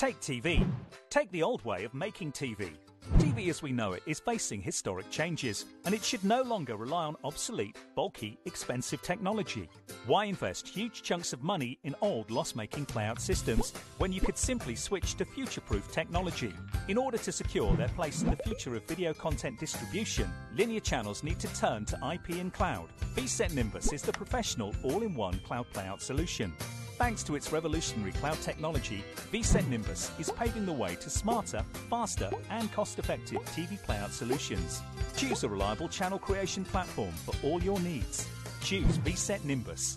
Take TV. Take the old way of making TV. TV as we know it is facing historic changes, and it should no longer rely on obsolete, bulky, expensive technology. Why invest huge chunks of money in old loss making playout systems when you could simply switch to future proof technology? In order to secure their place in the future of video content distribution, linear channels need to turn to IP and cloud. Veset Nimbus is the professional all in one cloud playout solution. Thanks to its revolutionary cloud technology, Veset Nimbus is paving the way to smarter, faster, and cost effective TV playout solutions. Choose a reliable channel creation platform for all your needs. Choose Veset Nimbus.